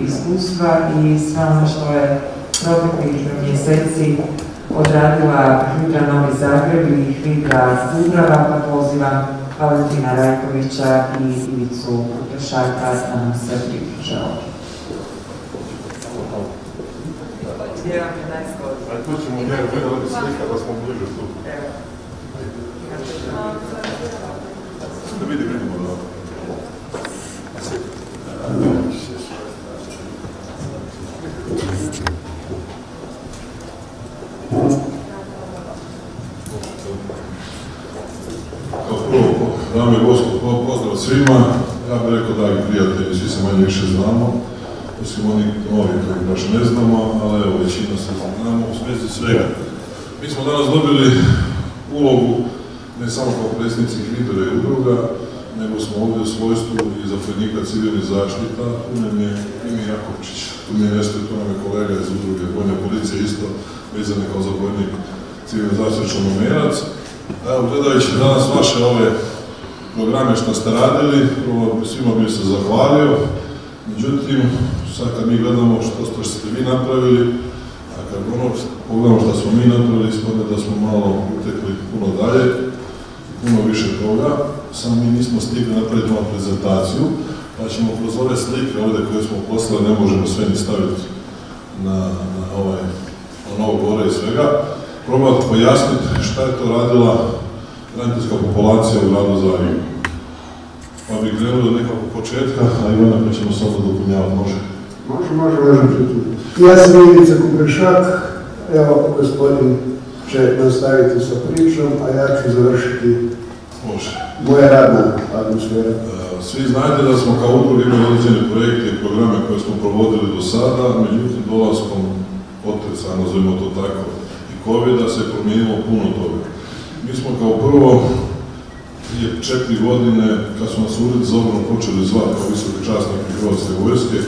iskustva i sve ono što je proteklih mjeseci odradila Hidra Novi Zagreb i Hidra Dubrava, pa pozivam Valentina Rajkovića i Ivicu Pešaka da nam se priključe ovdje. Tu ćemo njega slika da smo bliže tu. Da vidi, vidimo da. Dame i gospodo, pozdrav svima. Ja bih rekao, dragi prijatelji, svi se manje više znamo. Osim onih novih koji baš ne znamo, ali evo, većina se znamo u svezi svega. Mi smo danas dobili ulogu, ne samo kao predsjednici Hridora i udruga, nego smo ovdje u svojstvu i zapovjednika civilnih zaštita. Tu nam je Imi Jakovčić, tu mi je mjesto tu nam je kolega iz udruge Vojne policije isto vezan kao zapovjednik civilne zaštite Črnomerac. Evo, gledajući danas vaše ove programe što ste radili, svima bih se zahvalio. Međutim, sad kad mi gledamo što, ste vi napravili, a kad ono pogledamo što smo mi napravili, ispadne da smo malo utekli puno dalje, puno više toga, samo mi nismo stigli napraviti ovu prezentaciju, pa ćemo kroz ove slike ovdje koje smo poslali, ne možemo sve ni staviti na, na ovaj, gore i svega, probati pojasniti šta je to radila braniteljska populacija u gradu Zagrebu. Pa bi krenuli od nekakvog početka, a Ivana pa ćemo onda dopunjavati, može? Može, može, može. Ja sam Ivica Kuprešak, evo gospodin će nastaviti sa pričom, a ja ću završiti Može. moja radna atmosfera. E, Svi znate da smo kao udrug imali određene projekte i programe koje smo provodili do sada, međutim dolaskom potresa, nazovimo to tako, i covid se promijenilo puno toga. Mi smo kao prvo prije četiri godine, kad su nas ured za obranu počeli zvati kao visoki časnik Hrvatske vojske,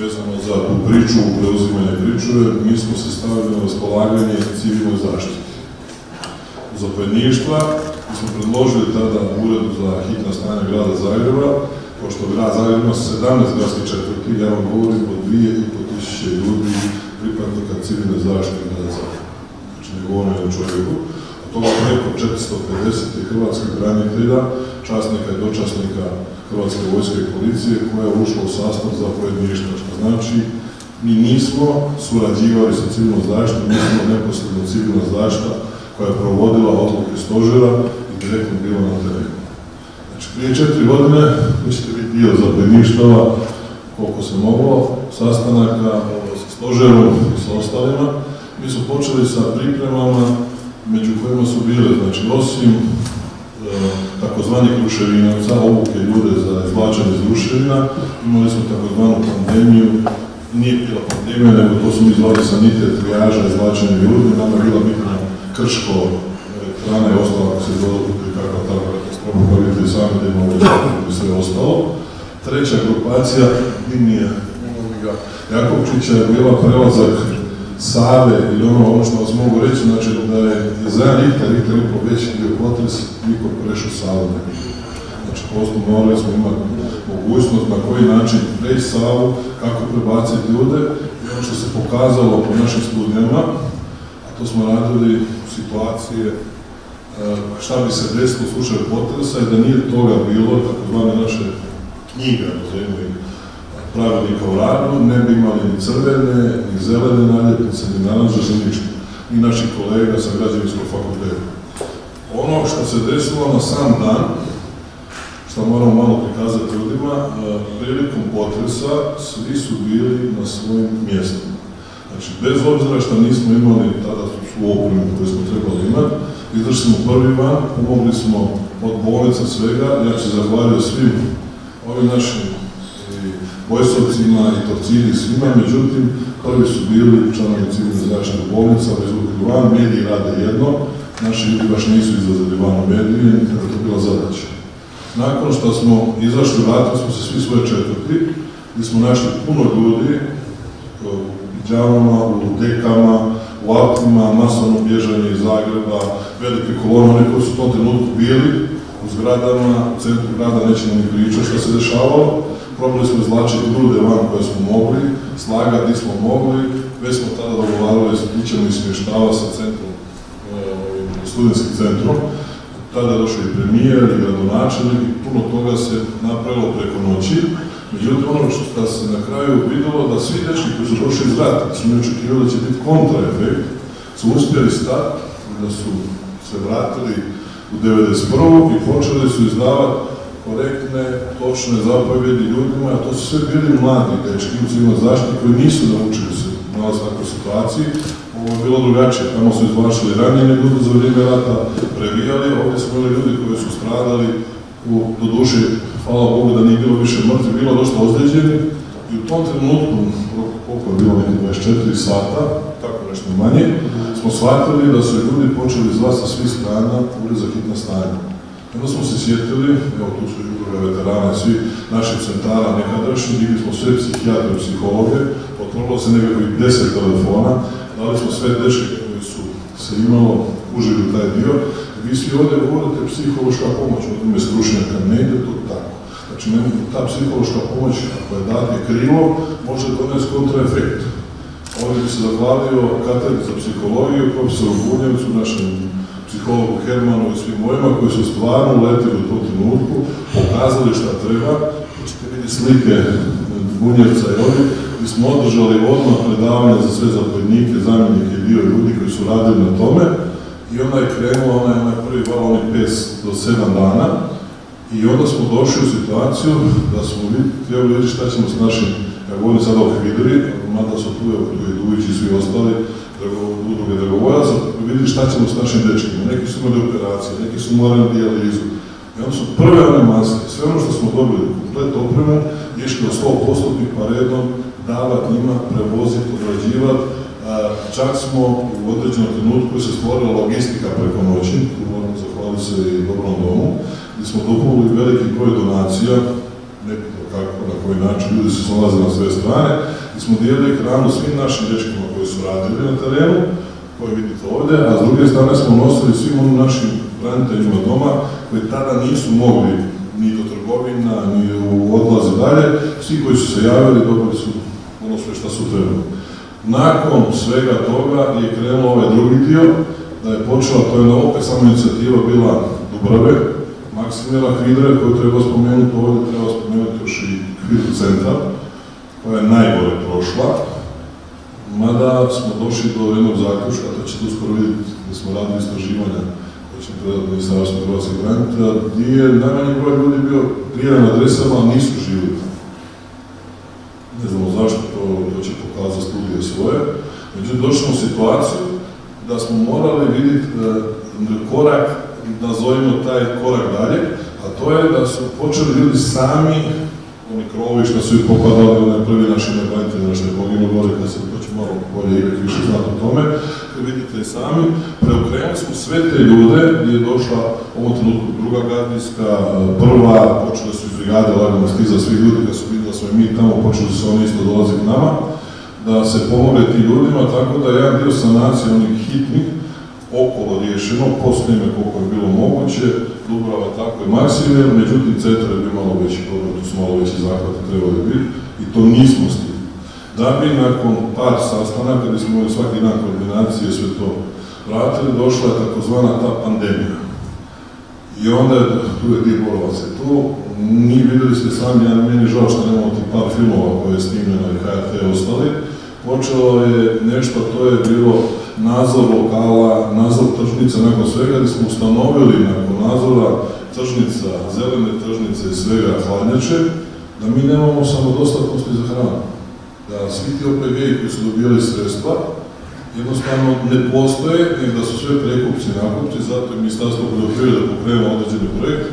vezano za tu priču, preuzimanje pričuve, mi smo se stavili na raspolaganje civilnoj zaštiti. Zapovjedništva, mi smo predložili tada uredu za hitna stanja grada Zagreba, pošto grad Zagreb ima 17 gradskih četvrti, ja vam govorim o 2,5 tisuće ljudi, pripadnika civilne zaštite grada Zagreba. Znači ne govorim o čovjeku, a toga preko 450 hrvatskih branitelja, časnika i dočasnika Hrvatske vojske i policije koja je ušla u sastav zapovjedništva, što znači mi nismo surađivali sa civilnom zaštitom, mi smo neposredno civilna zaštita koja je provodila odluke stožera i direktno bila na terenu. Znači, prije četiri godine vi ćete biti dio zapovjedništava koliko se moglo, sastanaka sa stožerom i sa ostalima. Mi su počeli sa pripremama među kojima su bile, znači, osim e, takozvanih ruševinaca, obuke ljude za izvlačenje iz ruševina, imali smo takozvanu pandemiju, nije bila pandemija, nego to su mi zvali sanite, trijaža, izvlačenje ljudi, nama je bila bitna krško, elektrana i ostalo, ako se dogodi kakva takva katastrofa, pa vidite sami da imamo i sve ostalo. Treća grupacija, Dimije Jakovčića je bila prelazak Save ili ono, ono što vas mogu reći, znači da je za liter i pol veći bio potres, niko prešao Savu. Znači, posto morali smo imati mogućnost na koji način preći Savu, kako prebaciti ljude i ono što se pokazalo po našim studijama, a to smo radili u situacije šta bi se desilo u slučaju potresa i da nije toga bilo, tako zvane naše knjiga, nazovimo pravilnika u radu, ne bi imali ni crvene, ni zelene naljepnice, ni naranđe, ni. Ni naših kolega sa građevinskog fakulteta. Ono što se desilo na sam dan, što moramo malo prikazati ljudima, e, prilikom potresa svi su bili na svojim mjestima. Znači, bez obzira što nismo imali tada su opremu koju smo trebali imati, izašli smo prvi van, pomogli smo od bolnica svega, ja se zahvalio svim ovim našim Vojsovcima i Torcidi svima, međutim, prvi su bili članovi civilne zaštite bolnica, izvukli van, mediji rade jedno, naši ljudi baš nisu izlazili van u medije, niti je to bila zadaća. Nakon što smo izašli, vratili smo se svi svoje četvrti, gdje smo našli puno ljudi, u džavama, u dekama, u autima, masovno bježanje iz Zagreba, velike kolone, koji su u tom trenutku bili, u zgradama, u centru grada nećemo ni pričati što se dešavalo. Probali smo izlačiti ljude van koje smo mogli, slagati gdje smo mogli, već smo tada dogovarali, mi ćemo ih smještavati sa centrom, e, studentskim centrom. Tada je došao i premijer i gradonačelnik i puno toga se napravilo preko noći. Međutim, ono što se na kraju vidjelo da svi dečki koji su došli iz rata, su mi očekivali da će biti kontraefekt, su uspjeli stati, da su se vratili u 1991. i počeli su izdavati korektne, točne zapovjedi ljudima, a to su sve bili mladi dečki u civilnoj zaštiti koji nisu naučili se u takvoj situaciji. Ovo je bilo drugačije, tamo su izvlačili ranjene ljudi za vrijeme rata, prebijali, ovdje smo imali ljudi koji su stradali, u, do duše, hvala Bogu da nije bilo više mrtvi, bilo dosta ozlijeđeni i u tom trenutku, koliko je bilo neki 24 sata, tako nešto manje, smo shvatili da su ljudi počeli zvati sa svih strana ured za hitno stanje. Onda smo se sjetili, evo tu su udruge veterane, svi naših centara nekadašnji, digli smo sve psihijatre, psihologe, otvorilo se nekakvih deset telefona, dali smo sve deške koji su se imalo užili taj dio. Vi svi ovdje govorite psihološka pomoć, od ime stručnjaka, ne ide to tako. Znači, ta psihološka pomoć, ako je date krivo, može donesti kontraefekt. Ovdje bi se zahvalio katedri za psihologiju, profesoru Bunjevcu, našem psihologu Hermanu i svim mojima koji su stvarno uletili u tom trenutku, pokazali šta treba. Hoćete vidjeti slike Bunjevca i ovdje, gdje smo održali odmah predavanje za sve zapovjednike, zamjenike i dio ljudi koji su radili na tome. I onda je krenuo onaj, onaj prvi val, onaj 5 do 7 dana. I onda smo došli u situaciju da smo trebali vidjeti šta ćemo s našim ja govorim sada o Hvidri, mada su tu, tu je Dujić i svi ostali, udruge dragovoljaca, vidi šta ćemo s našim dečkima. Neki su imali operacije, neki su morali dijalizu. I onda su prve one sve ono što smo dobili, komplet opremu, išli od 100% pa redom davati njima, prevoziti, odrađivati. Čak smo u određenom trenutku se stvorila logistika preko noći, zahvaliti se i Dobrom domu, gdje smo dobili veliki broj donacija, kako, na koji način ljudi se na sve strane i smo dijelili hranu svim našim dečkima koji su radili na terenu, koji vidite ovdje, a s druge strane smo nosili svim onim našim braniteljima doma koji tada nisu mogli ni do trgovina, ni u odlaze dalje, svi koji su se javili dobili su ono sve što su trebali. Nakon svega toga je krenuo ovaj drugi dio, da je počela, to je opet samo inicijativa bila Dubrave, Maksimila Hvidre koju treba spomenuti ovdje, treba spomenuti još i Hvidru centar, koja je najbolje prošla, mada smo došli do jednog zaključka, to ćete uskoro vidjeti da smo radili istraživanja koje će predati Ministarstvo Hrvatskih branitelja, gdje je najmanji broj ljudi bio prijedan adresama, ali nisu živjeli. Ne znamo zašto, to, to će pokazati studije svoje. Međutim, došli smo u situaciju da smo morali vidjeti e, korak nazovimo taj korak dalje, a to je da su počeli ljudi sami, oni krovovi što su ih popadali, onaj prvi naši nebranitelji, naši poginuli, gore, da se to malo bolje igrati više znati o tome, kad vidite i sami, preokrenuli smo sve te ljude gdje je došla u ovom trenutku druga gardijska, prva, počeli su iz brigade lagano stiza svi ljudi kad su vidjeli da i mi tamo, počeli su oni isto dolaziti nama, da se pomogne tim ljudima, tako da jedan dio sanacije onih hitnih, okolo riješeno, posljednje koliko je bilo moguće, Dubrava tako i Maksimir, međutim centar je bio malo veći problem, tu su malo veći zahvati trebali biti i to nismo stigli. Da bi nakon par sastanaka, gdje smo imali svaki dan koordinacije sve to vratili, došla je takozvana ta pandemija. I onda je, tu je Dir Borovac je tu, mi vidjeli ste sami, ja meni žao što nemamo tih par filmova koje je snimljeno i HRT ostali, počelo je nešto, to je bilo nadzor lokala, nadzor tržnica, nakon svega gdje smo ustanovili nakon nadzora tržnica, zelene tržnice i svega hladnjače, da mi nemamo samodostatnosti za hranu. Da svi ti opg koji su dobijali sredstva, jednostavno ne postoje, nego da su sve prekupci i nakupci, zato je Ministarstvo poljoprivrede pokrenuo određeni projekt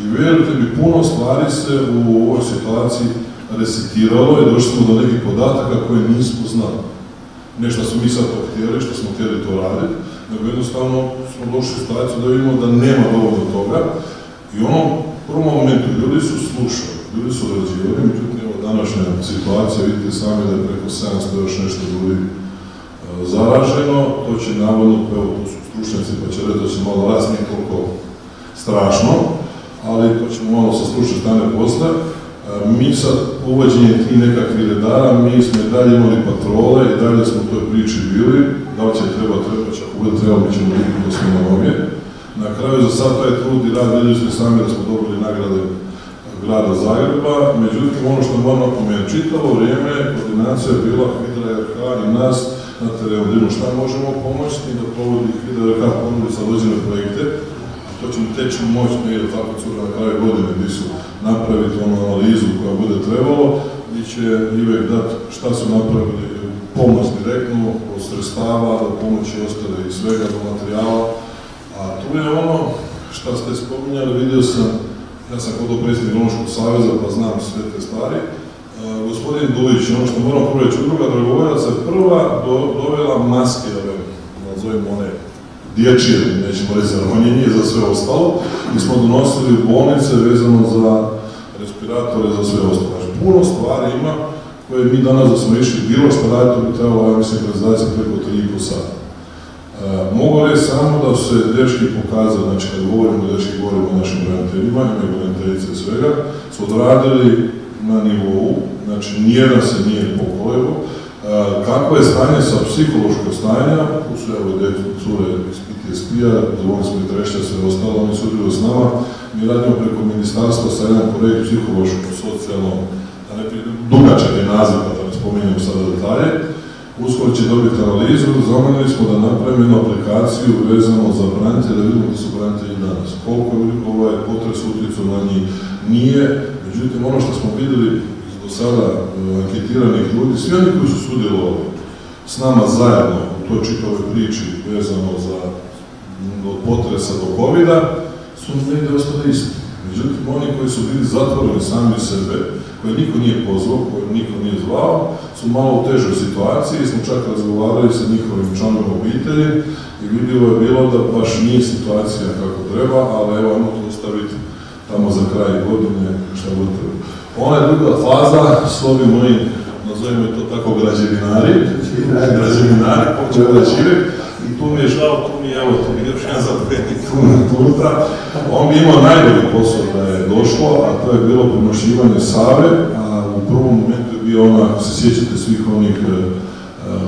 i vjerujte mi, puno stvari se u ovoj situaciji resetiralo i došli smo do nekih podataka koje nismo znali. Nešto smo mi sad to htjeli, što smo htjeli to raditi, nego jednostavno smo došli u situaciju da vidimo da nema dovoljno toga i u prvom momentu ljudi su slušali, ljudi su odrađivali, međutim evo današnja situacija, vidite sami da je preko 700 još nešto ljudi e, zaraženo, to će navodno, evo tu su stručnjaci pa će reći da će malo rast toliko strašno, ali to ćemo malo sa stručne strane posle. Mi sa uvođenjem tih nekakvih redara, mi smo i dalje imali patrole i dalje smo u toj priči bili, da li će treba, treba će, ako trebalo, mi ćemo biti do smo na Na kraju za sad taj trud i rad vidjeli ste sami da smo dobili nagrade grada Zagreba, međutim ono što moram napomenuti, čitavo vrijeme koordinacija je bila HIDRA RH i nas na terenu, šta možemo pomoći da provodi HIDRA RH ponudi sa određene projekte, to ćemo teći moć negdje tako cura na kraju godine gdje su napraviti onu analizu koja bude trebalo, gdje će Ivek dati šta su napravili pomoć direktno od sredstava do pomoći ostale i svega do materijala. A tu je ono što ste spominjali, vidio sam ja sam kod predsjednik Romoškog saveza pa znam sve te stvari. E, gospodin Dulić, ono što moram prvo reći, udruga dragovoljaca je prva dovela maske, da nazovimo one dječje, nećemo reći za za sve ostalo, mi smo donosili bolnice vezano za respiratore, za sve ostalo. Znači, puno stvari ima koje mi danas da smo išli bilo što raditi, bi trebalo, ja mislim, preko 3,5 sata. E, mogu reći samo da se dečki pokazali, znači kad govorimo o dečki, govorimo o našim braniteljima, imaju braniteljice i svega, su odradili na nivou, znači nijedan se nije pokolevo. Kako je stanje sa psihološkog stanja, tu su evo cure iz PTSP-a, zvoni smo i trešte, sve ostalo, oni su s nama. Mi radimo preko ministarstva sa jedan projekt psihološko, socijalno, da ne dugačak je naziv, da ne spominjem sada detalje, Uskoro će dobiti analizu, zamolili smo da napravimo aplikaciju vezano za branitelje, da vidimo da su branitelji danas. Koliko je ovaj potres utjecao na njih? Nije, međutim ono što smo vidjeli do sada e, anketiranih ljudi, svi oni koji su sudjelovali s nama zajedno u toj čitavoj priči vezano za od potresa do covid su negdje ostali isti. Međutim, oni koji su bili zatvoreni sami sebe, koje niko nije pozvao, koje niko nije zvao, su malo u težoj situaciji, smo čak razgovarali sa njihovim članom obitelji i vidljivo je bilo da baš nije situacija kako treba, ali evo, ajmo to ostaviti tamo za kraj godine, šta bude treba. Ona je druga faza s ovim mojim, nazovimo to tako, građevinari, građevinari, počeo žive, i tu mi je žao, tu mi je, evo, tu mi je još jedan zapovjednik tu On bi imao najbolji posao da je došlo, a to je bilo pomošljivanje Save, a u prvom momentu je bio ona, se sjećate svih onih e,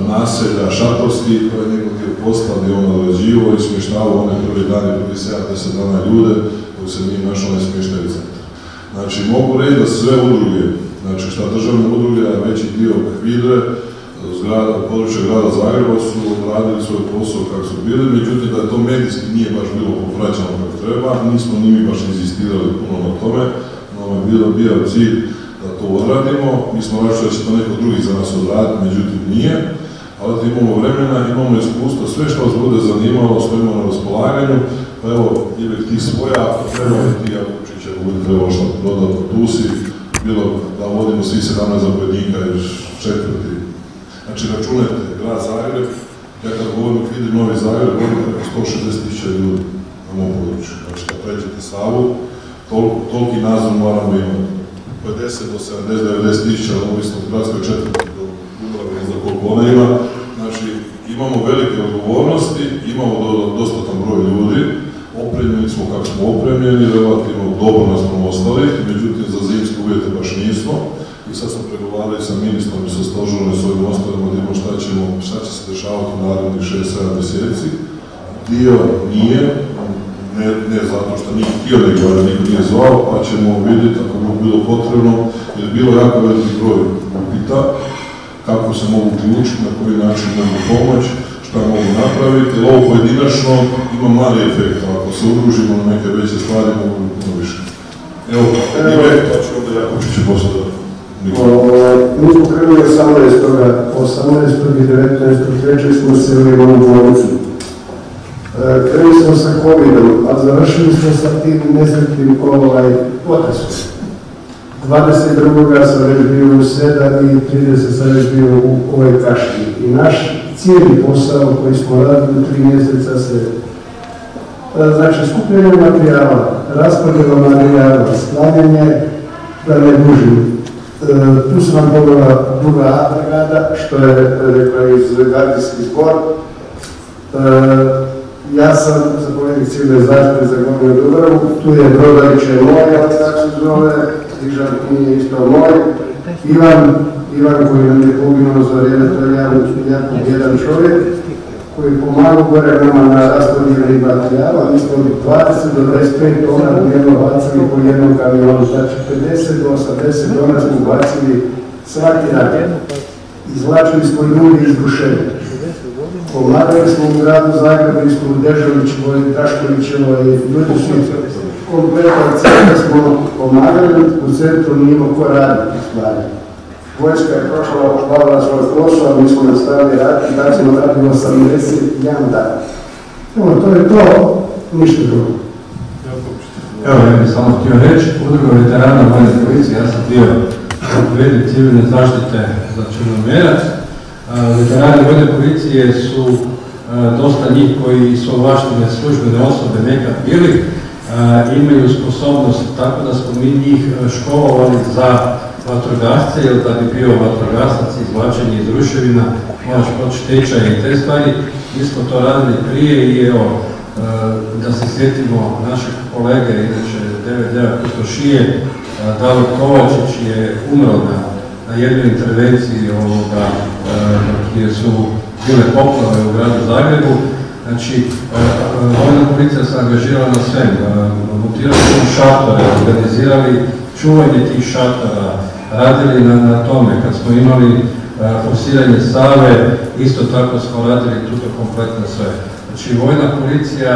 naselja šatorskih koje je njegov dio posla gdje on naleđivo i smještavao one prvi dani, prvi 70 dana ljude koji se nije našao na smještaju centra. Znači, mogu reći da sve udruge, znači šta državne udruge, a veći dio HVIDRE, zgrada, područja grada Zagreba su radili svoj posao kako su bili, međutim da to medijski nije baš bilo popraćano kako treba, nismo ni mi baš inzistirali puno na tome, no je bilo bio cilj da to odradimo, mi smo našli da će to neko drugi za nas odraditi, međutim nije, ali imamo vremena, imamo iskustvo, sve što vas bude zanimalo, stojimo na raspolaganju, pa evo, ili ti svoja, treba ti ako bude trebalo što dodatno tu si, bilo da vodimo svi 17 zapovjednika i četvrti Znači računajte, grad Zagreb, ja kad govorim Novi Zagreb, govorim preko 160.000 ljudi na mom području. Znači kad pređete Savu, toliki nazor moramo imati. 50 do 70, 90 tisuća, ovisno u gradskoj četvrti do Ugrave za koliko ona ima. Znači imamo velike odgovornosti, imamo dostatan broj ljudi, opremljeni smo kako smo opremljeni, relativno dobro nas smo ostali, međutim za zimske uvjete baš nismo i sad smo pregovarali sa ministrom i sa stožerom i s ovim šta, ćemo, šta će se dešavati u narednih 6-7 mjeseci. Dio nije, ne, ne zato što nije htio nego niko nije zvao, pa ćemo vidjeti ako bi bilo potrebno, jer je bilo jako veliki broj upita, kako se mogu uključiti, na koji način mogu pomoći, šta mogu napraviti, ovo pojedinačno ima mali efekt, ako se udružimo na neke veće stvari, mogu puno više. Evo, Ive, pa ću onda Jakučić poslati mi smo krenuli 18. 18. i 19. treće smo se u ovu bolnicu. E, krenuli smo sa COVID-om, a završili smo sa tim nesretnim ovaj, potresom. 22. sam već bio u 7 i 30 sam već bio u ovoj kaški. I naš cijeli posao koji smo radili tri mjeseca se e, znači skupljenje materijala, raspodjela materijala, sklanjanje, da ne dužim, E, tu se nam dobila druga brigada, što je rekla iz gardijski zbor. E, Ja sam zapovjednik civilne zaštite za Gornju Dubravu, tu je Brodarić je moj, ali tako se zove, Križan nije isto moj. Ivan, Ivan koji nam je poginuo za vrijeme, to je jedan, čovjek koji pomaga gore nama na raspodjeli materijala, mi smo od 20 do 25 tona dnevno bacili po jednom kamionu, znači 50 do 80 tona smo bacili svaki dan. Izvlačili smo ljudi iz Buševa. Pomagali smo u gradu Zagrebu, isto u Dežovićevoj, Daškovićevoj, ljudi su kompletan centar smo pomagali, u centru nije imao ko raditi stvari. Vojska je prošla, obavila svoj posao, mi smo nastavili raditi, tako smo radili 81 dan. Evo, to je to, ništa drugo. Evo, ja bih samo htio reći, udruga veterana vojne policije, ja sam bio zapovjednik civilne zaštite za Črnomerac. Veterani vojne policije su dosta njih koji su ovlaštene službene osobe nekad bili, imaju sposobnost tako da smo mi njih školovali za vatrogasce, jer da bi bio vatrogasac izvlačenje iz ruševina, moraš proći tečaj i te stvari. Mi smo to radili prije i evo, da se sjetimo našeg kolege, inače DVD-a Kustošije, Davor Kovačić je umro na, jednoj intervenciji ovoga, gdje su bile poplave u gradu Zagrebu. Znači, vojna policija se angažirala na svem. Montirali smo šatore, organizirali čuvanje tih šatora, radili na, tome. Kad smo imali forsiranje Save, isto tako smo radili tuto kompletno sve. Znači, vojna policija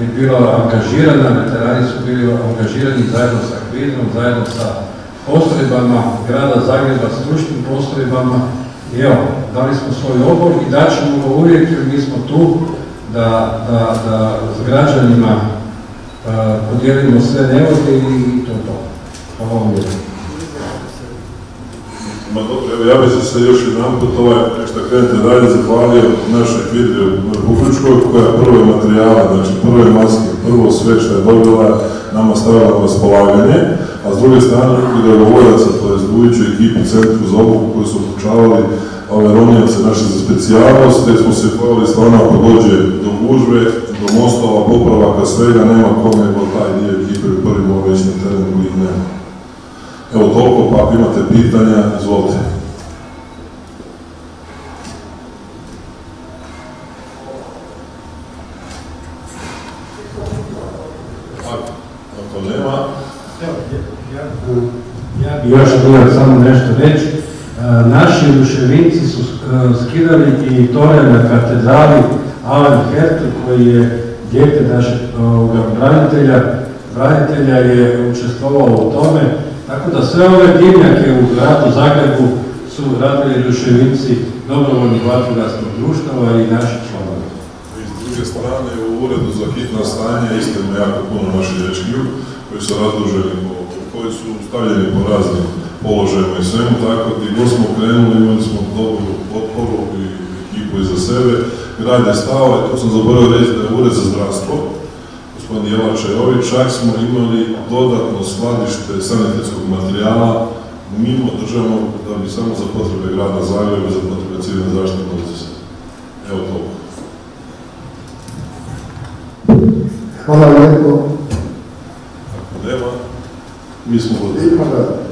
je bila angažirana, veterani su bili angažirani zajedno sa Kvinom, zajedno sa postrojbama grada Zagreba, stručnim postrojbama. I evo, dali smo svoj obor i daćemo ga uvijek jer mi smo tu da, da, da s građanima podijelimo sve nevode i to to. Hvala vam lijepo. Ma dobro, evo ja se još jedan put ovaj, što krenete dalje, zahvalio našoj firmi u Republičkoj koja je prve materijale, znači prve maske, prvo sve što je dobila, nama stavila na raspolaganje, a s druge strane i dogovoraca, to je zbujuću ekipi Centru za obuku koji su obučavali ove ronijevce naše za specijalnost, smo se pojeli stvarno ako dođe do gužve, do mostova, popravaka, svega, nema kome nego taj dio ekipe prvi mora ići na teren koji ih nema. Evo toliko, pa ako imate pitanja, izvolite. Ako, ako nema, Ja bih još htio samo nešto reći. Naši oduševnici su skidali i tore na katedrali Alan Hertel koji je dijete našeg branitelja, branitelja je učestvovao u tome. Tako da sve ove dimnjake u gradu Zagrebu su radili oduševnici dobrovoljnih vatrogasnih društava i naši članovi. I s druge strane, u uredu za hitna stanja isto jako puno naših dečkiju koji su razduženi, koji su stavljeni po raznim položajima i svemu, tako da god smo krenuli, imali smo dobru potporu i ekipu iza sebe. Grad je stao, i to sam zaboravio reći da je ured za zdravstvo, gospodin Jelača Jović, čak smo imali dodatno skladište sanitetskog materijala mimo državnog, da bi samo za potrebe grada Zagreba i za potrebe civilne zaštite se. Evo toliko. Hvala lijepo. Ako nema, mi smo gotovi.